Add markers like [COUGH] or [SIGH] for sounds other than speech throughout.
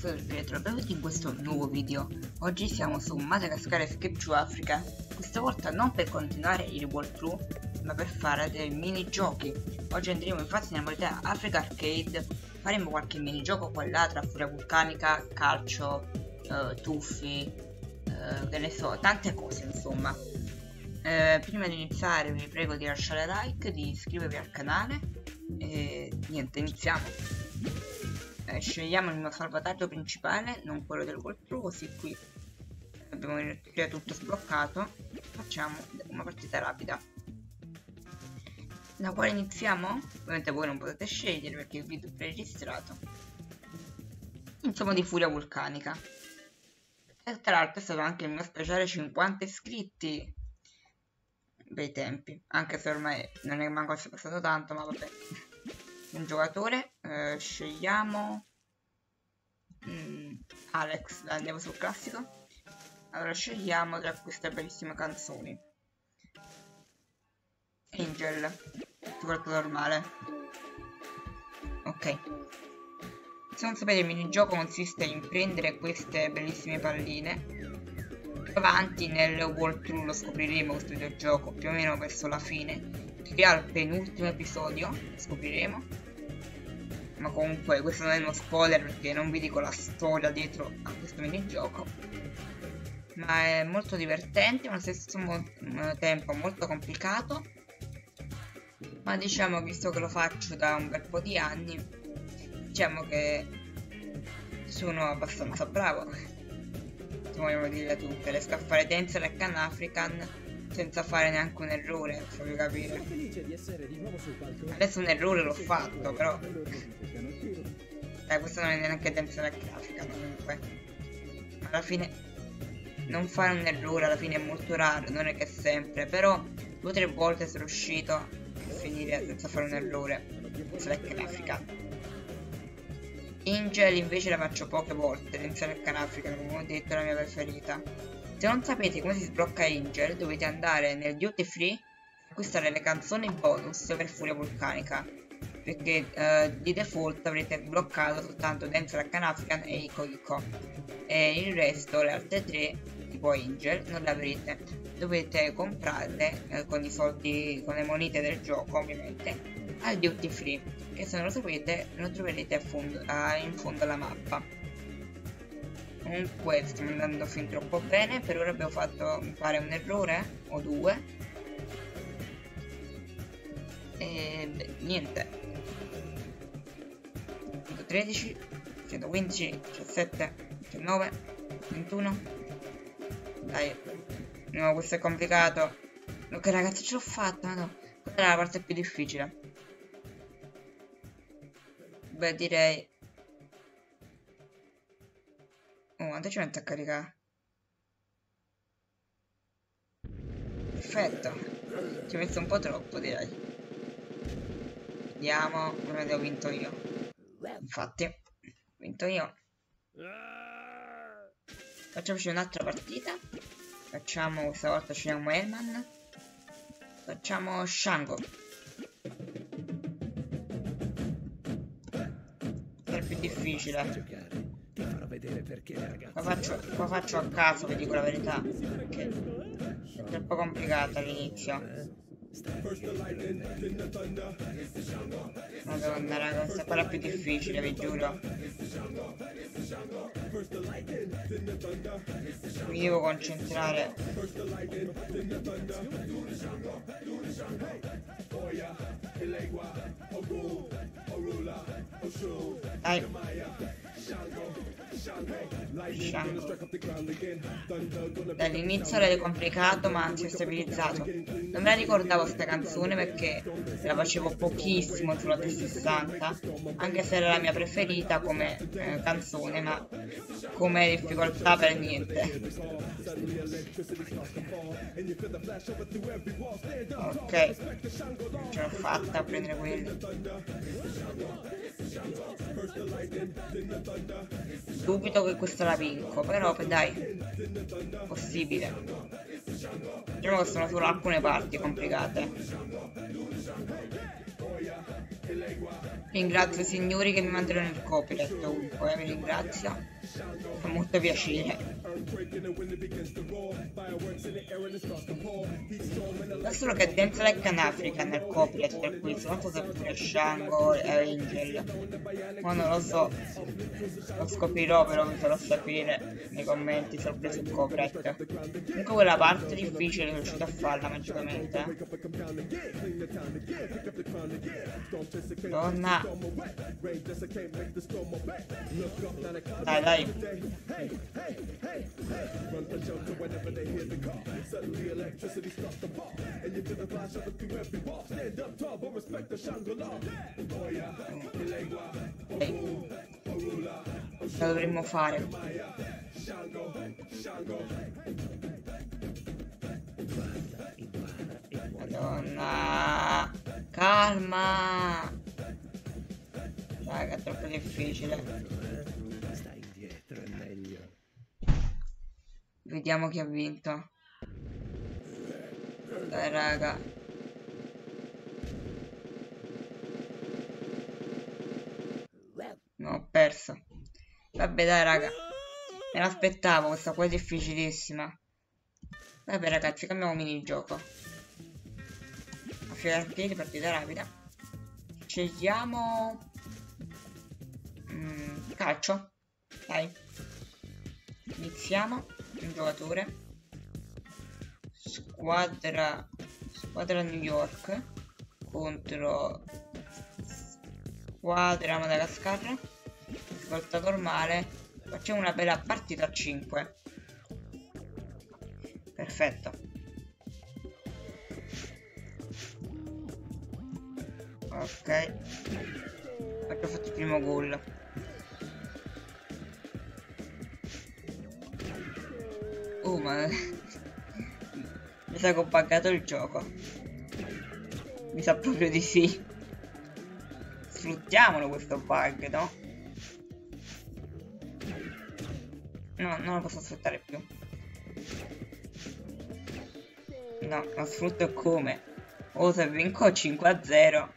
sono Pietro, benvenuti in questo nuovo video. Oggi siamo su Madagascar Escape to Africa, questa volta non per continuare il walkthrough, ma per fare dei minigiochi. Oggi andremo infatti nella modalità Africa Arcade, faremo qualche minigioco qua e là tra furia vulcanica, calcio, uh, tuffi, uh, che ne so, tante cose insomma. Uh, prima di iniziare vi prego di lasciare like, di iscrivervi al canale e niente, iniziamo eh, scegliamo il mio salvataggio principale non quello del walkthrough così qui abbiamo tutto sbloccato. Facciamo una partita rapida. Da quale iniziamo? ovviamente voi non potete scegliere perché il video è preregistrato. Insomma di furia vulcanica. E tra l'altro è stato anche il mio speciale 50 iscritti bei tempi anche se ormai non è manco passato tanto ma vabbè un giocatore eh, scegliamo mm, Alex andiamo sul classico. Allora scegliamo tra queste bellissime canzoni. Angel corpo normale. Ok. Se non sapete il minigioco consiste in prendere queste bellissime palline avanti nel walkthrough lo scopriremo questo videogioco più o meno verso la fine. Che al penultimo episodio scopriremo ma comunque questo non è uno spoiler perché non vi dico la storia dietro a questo minigioco. Ma è molto divertente ma allo stesso tempo molto complicato. Ma diciamo visto che lo faccio da un bel po' di anni diciamo che sono abbastanza bravo. Se vogliamo dire tutte riesco a fare Denzel e Can African senza fare neanche un errore, farvi capire. Adesso un errore l'ho fatto, però... Dai, questo non è neanche tensione grafica comunque. Alla fine... Non fare un errore alla fine è molto raro, non è che sempre, però due o tre volte sono riuscito a finire senza fare un errore. Slack grafica. Angel invece la faccio poche volte, tensione grafica, come ho detto è la mia preferita. Se non sapete come si sblocca Angel, dovete andare nel duty free e acquistare le canzoni bonus per Furia Vulcanica. Perché uh, di default avrete bloccato soltanto dentro la Canafrican e Ico Ico. E il resto, le altre tre, tipo Angel, non le avrete. Dovete comprarle uh, con i soldi, con le monete del gioco ovviamente, al duty free. Che se non lo sapete lo troverete fondo, uh, in fondo alla mappa comunque stiamo andando fin troppo bene. Per ora abbiamo fatto mi pare un errore o due. E beh, niente. 113 115 17 19 21 dai no questo è complicato. Ok ragazzi ce l'ho fatta no. Questa è la parte più difficile. Beh direi quanto ci mette a caricare? Perfetto. Ci ho messo un po' troppo, direi. Vediamo. Ovviamente ho vinto io. Infatti, ho vinto io. Facciamoci un'altra partita. Facciamo, questa volta scegliamo Elman. Facciamo Shango. Il più difficile vedere perché le ragazze... Lo faccio, lo faccio a caso, vi dico la verità. Perché è troppo complicato all'inizio. Madonna raga, questa è quella più difficile, vi giuro. Mi devo concentrare. Dai. Dall'inizio era complicato ma si è stabilizzato. Non me la ricordavo questa canzone perché la facevo pochissimo sulla 360, anche se era la mia preferita come eh, canzone, ma come difficoltà per niente. Ok, ce l'ho fatta a prendere quelli. Dubito che questa la vinco, però dai, possibile. Diciamo che sono solo alcune parti complicate. Ringrazio i signori che mi mandano il copyright ovunque, eh, vi ringrazio. Fa molto piacere. Da solo che dentro la Can Africa nel copyright per questo, non so se pure Shango e Angel. Ma non lo so. Lo scoprirò però vi farò sapere nei commenti se ho preso il copyright. Comunque quella parte difficile sono riuscito a farla magicamente. Donna. Dai dai. Ehi. Lo dovremmo fare. Madonna. Calma. Raga, è troppo difficile. Stai indietro, è meglio. Vediamo chi ha vinto. Dai, raga. No, ho perso. Vabbè, dai, raga. Me l'aspettavo, questa qua è difficilissima. Vabbè, ragazzi, cambiamo minigioco. Affidare piedi, partita rapida. Scegliamo... Mm, calcio. Dai. Iniziamo. Un giocatore. Squadra... Squadra New York. Contro... Squadra Madagascar. Svolta normale. Facciamo una bella partita a 5. Perfetto. Ok. Già fatto il primo gol. Ma... Mi sa che ho pagato il gioco. Mi sa proprio di sì. Sfruttiamolo questo bug, no? No, non lo posso sfruttare più. No, lo sfrutto come? Oh, se vinco 5 a 0.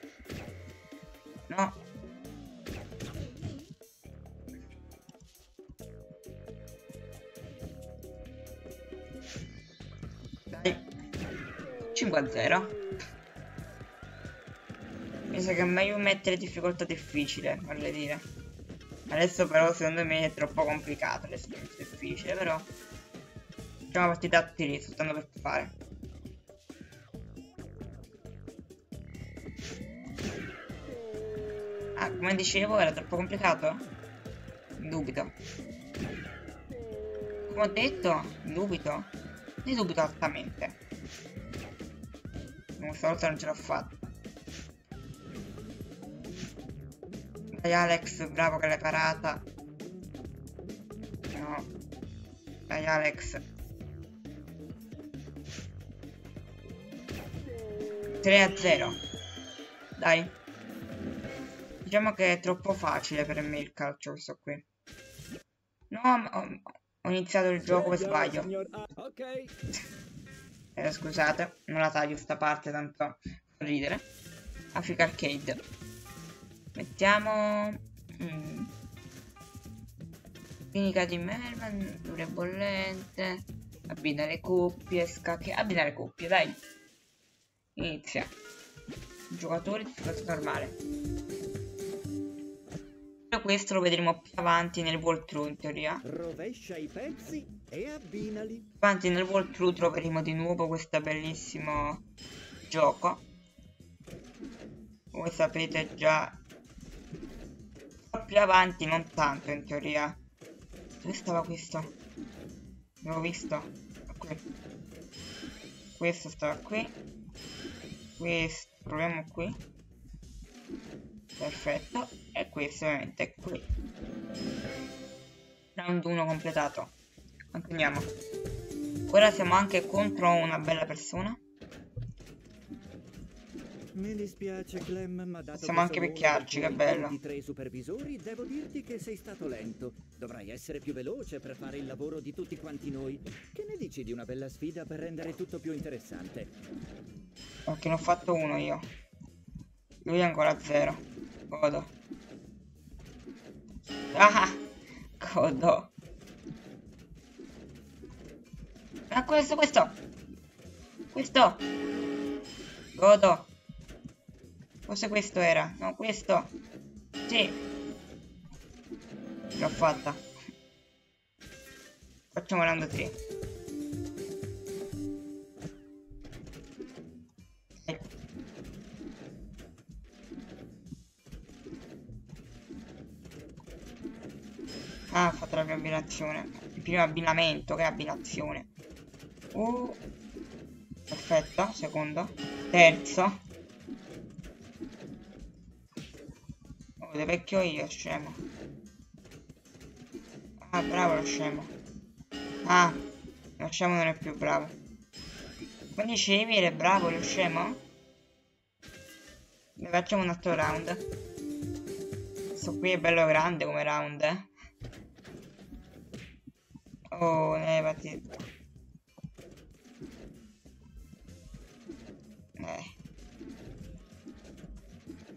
5 a 0. Mi sa che è meglio mettere difficoltà difficile, vorrei dire. Adesso però secondo me è troppo complicato l'esperienza difficile, però... Facciamo una partita a tiri, soltanto per fare. Ah, come dicevo, era troppo complicato? Dubito. Come ho detto, dubito. Ne dubito altamente. Questa volta non ce l'ho fatta. Dai Alex, bravo che l'hai parata. No. Dai Alex. 3 a 0. Dai. Diciamo che è troppo facile per me il calcio questo qui. No, ho, ho iniziato il gioco per sbaglio. [LAUGHS] Eh, scusate, non la taglio sta parte, tanto fa ridere. Africa Arcade. Mettiamo... Mm. Clinica di Melman, dure bollente. Abbinare coppie, scacchi... Abbinare coppie, dai. Inizia. Giocatori difficoltà normale. Questo lo vedremo più avanti nel walkthrough in teoria. Rovescia i pezzi e abbinali. Avanti nel walkthrough troveremo di nuovo questo bellissimo gioco. Come sapete già. Più avanti, non tanto in teoria. Dove stava questo? L'avevo visto? Qui. Questo stava qui. Questo. Proviamo qui. Perfetto. E questo ovviamente è qui. Round 1 completato. Continuiamo. Ora siamo anche contro una bella persona. Mi dispiace Clem, ma dato Possiamo anche picchiarci, che bello. Di tre supervisori, devo dirti che sei stato lento. Dovrai essere più veloce per fare il lavoro di tutti quanti noi. Che ne dici di una bella sfida per rendere tutto più interessante? Ok, ne ho fatto uno io. Lui è ancora zero. Godo. Ah! [LAUGHS] Godo. Ah, questo, questo! Questo! Godo. Forse questo era. No, questo. Sì. L'ho fatta. Facciamo round 3. Ah, ho fatto la prima abbinazione. Il primo abbinamento, che abbinazione. Uh. Perfetto, secondo. Terzo. Oh, dove vecchio io, scemo. Ah, bravo lo scemo. Ah, lo scemo non è più bravo. Ma dicevi era bravo lo scemo? Ne facciamo un altro round. Questo qui è bello grande come round, eh. Oh, levati. Eh.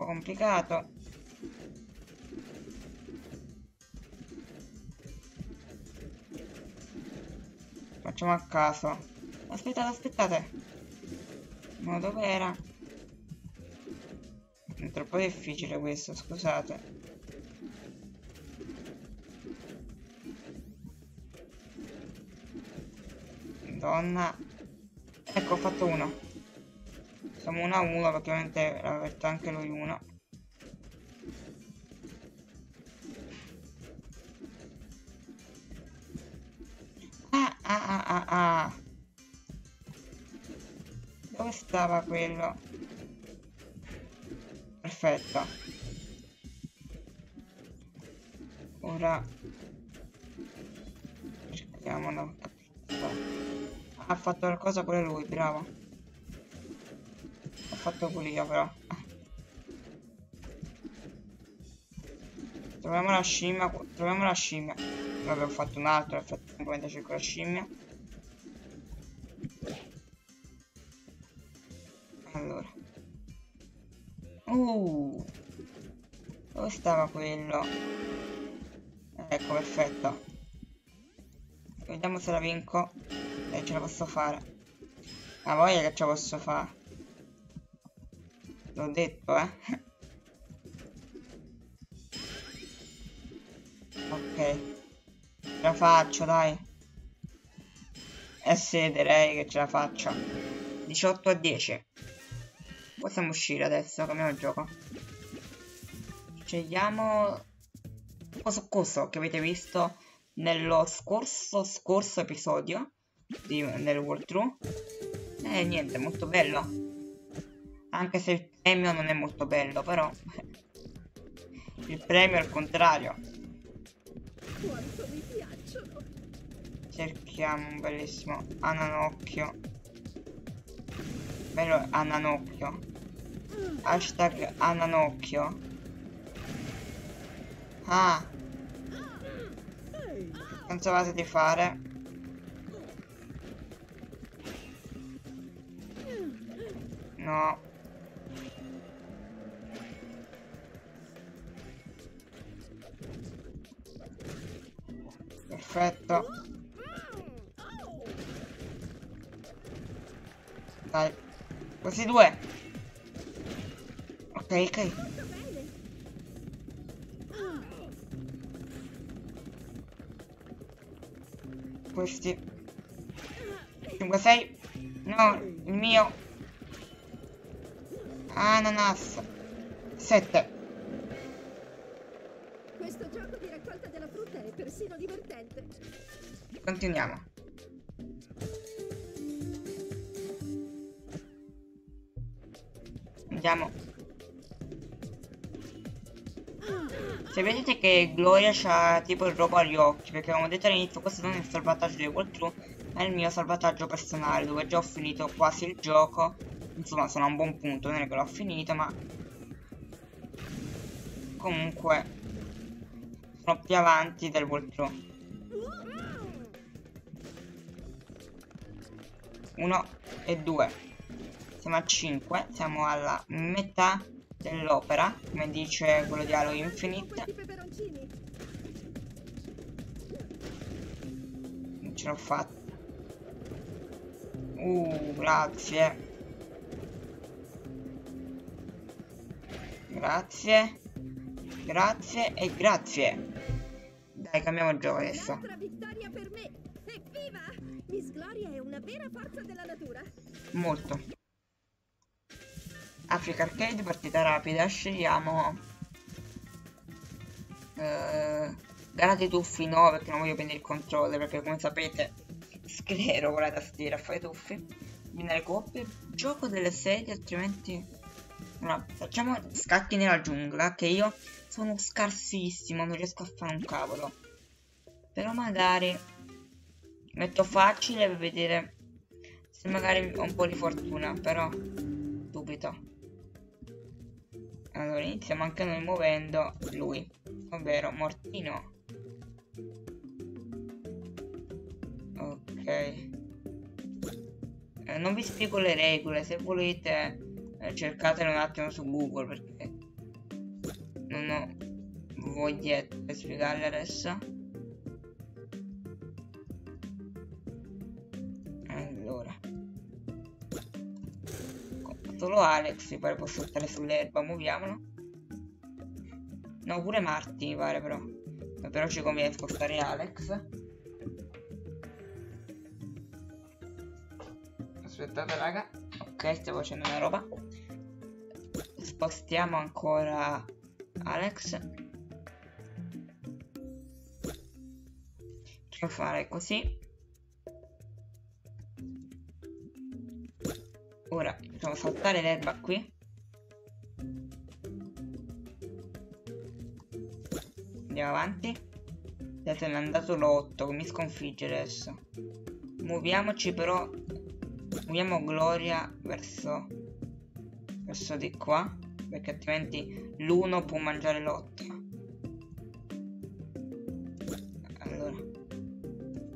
Complicato. Facciamo a caso. Aspettate, aspettate. Ma dove era? È troppo difficile questo, scusate. Madonna. Ecco, ho fatto uno. Siamo 1 a 1 perché ovviamente fatto anche lui uno. Ah, ah, ah, ah, ah. Dove stava quello? Perfetto. Ora cerchiamolo. Ha fatto qualcosa pure lui, bravo. Fatto pure io però. Troviamo la scimmia. Troviamo la scimmia. Vabbè, ho fatto un altro effetto mentre cerco la scimmia. Allora. Uh. Dove stava quello? Ecco, perfetto. Vediamo se la vinco. E ce la posso fare. Ma voglia che ce la posso fare. L'ho detto, eh. ok. Ce la faccio, dai. Eh sì, direi che ce la faccio. 18 a 10. Possiamo uscire adesso, cambiamo il gioco. Scegliamo... Cosa coso che avete visto nello scorso scorso episodio di, del True. E eh, niente, molto bello. Anche se il premio non è molto bello, però. il premio è il contrario. Quanto mi piacciono. Cerchiamo un bellissimo ananocchio. Bello ananocchio. Hashtag ananocchio. Ah. Pensavate di fare? No. Perfetto. Dai. Questi due. Ok, ok. Questi. 5, 6. No, il mio. Ananas. 7. Continuiamo. Andiamo. Se vedete che Gloria ha tipo il robo agli occhi, perché ho detto all'inizio questo non è il salvataggio di Walkthrough, ma è il mio salvataggio personale, dove già ho finito quasi il gioco insomma sono a un buon punto non è che l'ho finito ma comunque sono più avanti del walkthrough 1 e 2 siamo a 5 siamo alla metà dell'opera, come dice quello di Halo Infinite. Non ce l'ho fatta. Uh, grazie. Grazie. Grazie e grazie. Dai, cambiamo gioco adesso. Miss Gloria è una vera forza della natura. Molto. Africa Arcade, partita rapida. Scegliamo... Eh, gara dei tuffi no, perché non voglio prendere il controller, perché come sapete sclero con la tastiera a fare tuffi. Le coppie. Gioco delle sedie, altrimenti... No, facciamo scacchi nella giungla, che io sono scarsissimo, non riesco a fare un cavolo. Però magari metto facile per vedere se magari ho un po' di fortuna, però dubito. Allora iniziamo anche noi muovendo lui, ovvero Mortino. Ok. Eh, non vi spiego le regole, se volete eh, cercatele un attimo su Google perché non ho voglia di spiegarle adesso. Solo Alex, mi pare può saltare sull'erba, muoviamolo. No, pure Marti, mi pare però. Però ci conviene spostare Alex. Aspettate raga. Ok, stiamo facendo una roba. Spostiamo ancora Alex. Possiamo fare così. Ora facciamo saltare l'erba qui. Andiamo avanti. Mi è andato l'8, mi sconfigge adesso. Muoviamoci però. Muoviamo Gloria verso. Verso di qua. Perché altrimenti l'1 può mangiare l'8. Allora.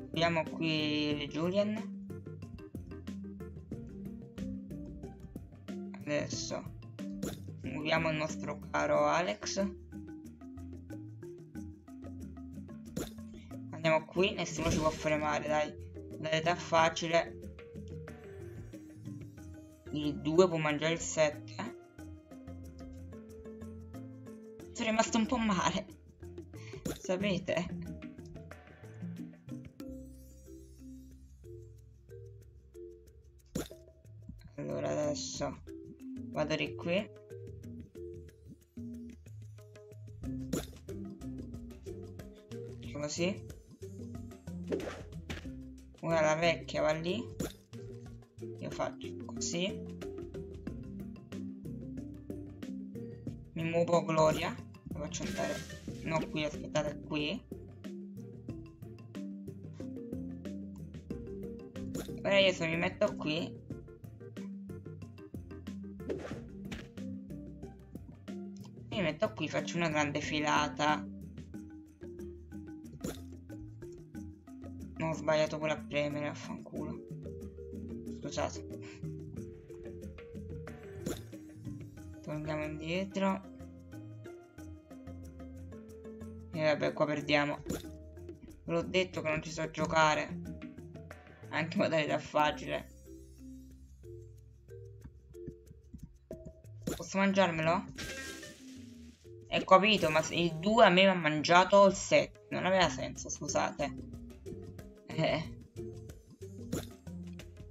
Vediamo qui Julian. Adesso muoviamo il nostro caro Alex. Andiamo qui, nessuno ci può fermare, dai. L'età facile. Il 2 può mangiare il 7. Sono rimasto un po' male. Sapete? Allora adesso vado di qui. Così. Ora la vecchia va lì. Io faccio così. Mi muovo Gloria. La faccio andare. No qui aspettate qui. Ora io se mi metto qui qui faccio una grande filata. Non ho sbagliato pure a premere affanculo. Scusate. Torniamo indietro. E vabbè qua perdiamo. Ve l'ho detto che non ci so giocare. Anche modalità facile. Posso mangiarmelo? Ho capito, ma il 2 a me mi ha mangiato il 7. Non aveva senso, scusate. Eh.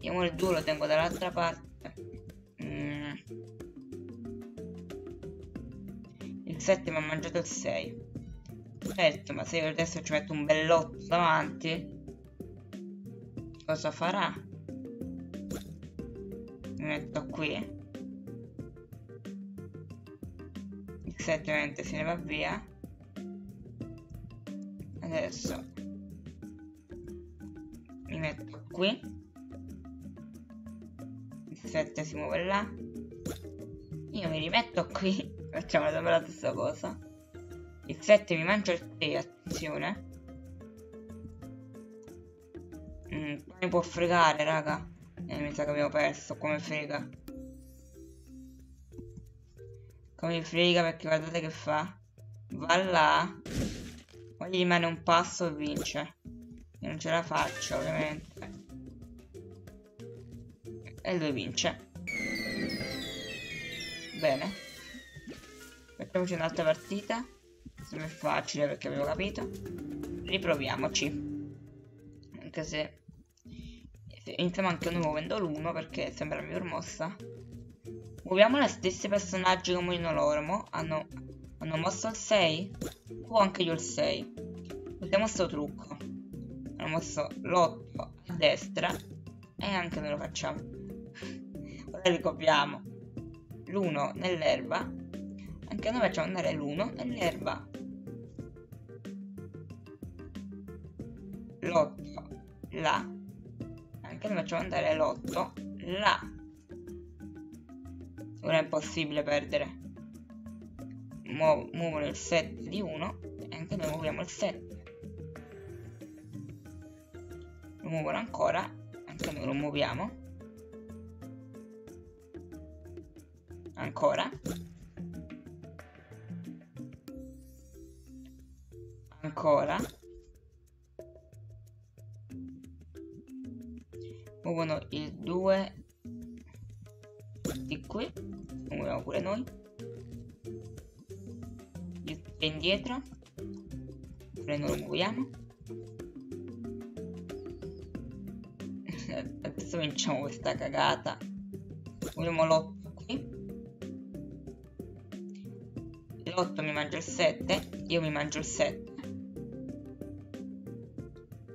Io il 2 lo tengo dall'altra parte. Mm. Il 7 mi ha mangiato il 6. Certo, ma se io adesso ci metto un bell'otto davanti, cosa farà? Mi metto qui. Il 7 ovviamente se ne va via. Adesso mi metto qui. Il 7 si muove là. Io mi rimetto qui. [LAUGHS] Facciamo sempre la stessa cosa. Il 7 mi mangia il 3, attenzione. Mm, mi può fregare, raga. Eh, mi sa che abbiamo perso, come frega. Come frega perché guardate che fa. Va là. Poi gli rimane un passo e vince. Io non ce la faccio ovviamente. E lui vince. Bene. Facciamoci un'altra partita. Sembra facile perché avevo capito. Riproviamoci. Anche se iniziamo anche noi muovendo l'1 perché sembra la miglior mossa. Muoviamo le stesse personaggi come in loro. Mo hanno, hanno mosso il 6. O anche io il 6. Vediamo sto trucco. Hanno mosso l'8 a destra. E anche noi lo facciamo. [LAUGHS] Ora li copiamo. L'1 nell'erba. Anche noi facciamo andare l'1 nell'erba. L'8 là anche noi facciamo andare l'8 là ora è impossibile perdere. Mu muovono il 7 di 1 e anche noi muoviamo il 7 lo muovono ancora anche noi lo muoviamo. Ancora. Ancora. Muovono il 2 di qui muoviamo pure noi il 3 indietro pure noi lo muoviamo adesso vinciamo questa cagata. Muoviamo l'8 qui l'8 mi mangia il 7 io mi mangio il 7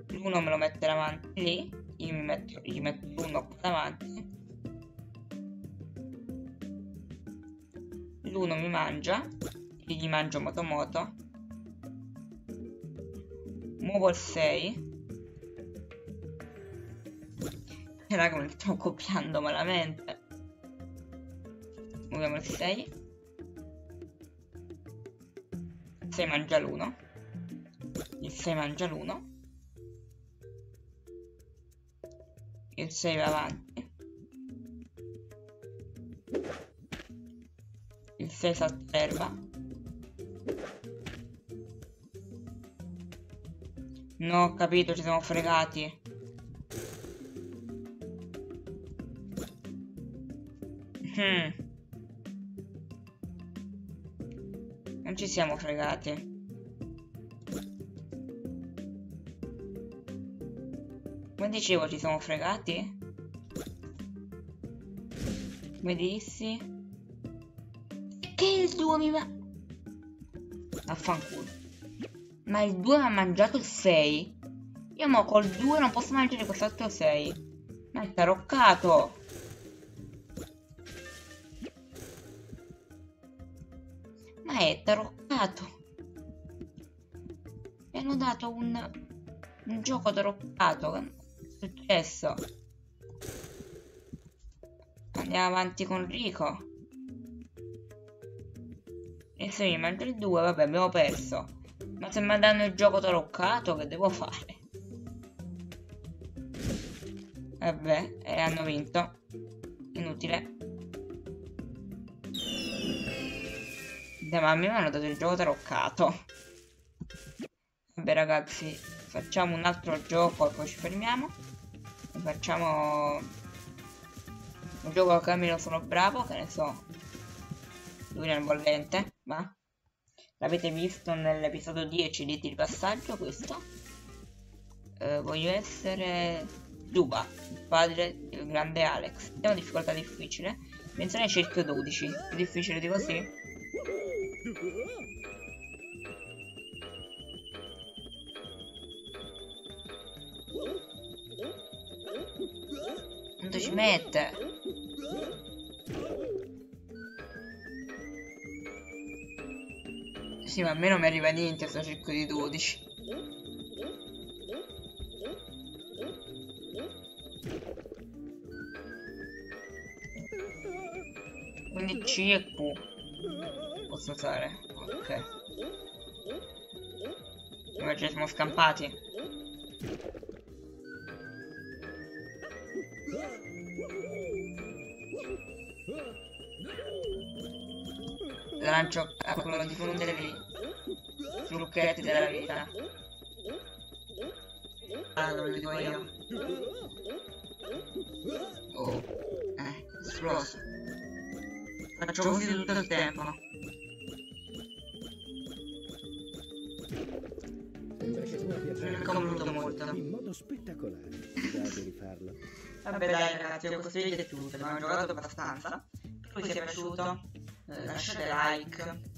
l'1 me lo mette davanti lì io mi metto, gli metto l'uno qua davanti l'uno mi mangia io gli mangio moto moto muovo il 6 e raga mi stiamo copiando malamente. Muoviamo il 6 il 6 mangia l'1 il 6 mangia l'1 il 6 va avanti il 6 salta l'erba no ho capito ci siamo fregati hmm. non ci siamo fregati Come dicevo, ci siamo fregati? Come dissi? Che il 2 mi va... Affanculo. Ma il 2 mi ha mangiato il 6? Io mo col 2 non posso mangiare quest'altro 6. Ma è taroccato. Ma è taroccato. Mi hanno dato un, un gioco taroccato successo? Andiamo avanti con Rico. E se mi mangio il 2, vabbè, abbiamo perso. Ma se mi danno il gioco taroccato, che devo fare? Vabbè, e hanno vinto. Inutile. Ma a me mi hanno dato il gioco taroccato. Vabbè ragazzi, facciamo un altro gioco e poi ci fermiamo facciamo un gioco a cammino sono bravo che ne so lui nel bollente ma l'avete visto nell'episodio 10 di il passaggio questo? Eh, voglio essere Duba il padre del grande Alex. Abbiamo difficoltà difficile. Menzione cerchio 12 più difficile di così Quanto ci mette? Sì, ma a mi arriva niente sto circo di 12. Quindi C e Q posso usare. Ok. Invece siamo scampati. lancio a quello di fondervi trucchetti della vita. Ah, lo vedo io. Oh, eh, esploso. Faccio così tutto il tempo. Sembra che tu abbia è convenuto molto. in modo spettacolare. Di rifarlo. Vabbè dai ragazzi, questo video è tutto, abbiamo giocato abbastanza. Se vi sia piaciuto, eh, lasciate like,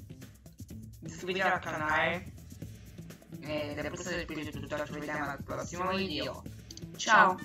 distribuire al canale. E è questo è il video di tutto ci vediamo al prossimo video. Ciao.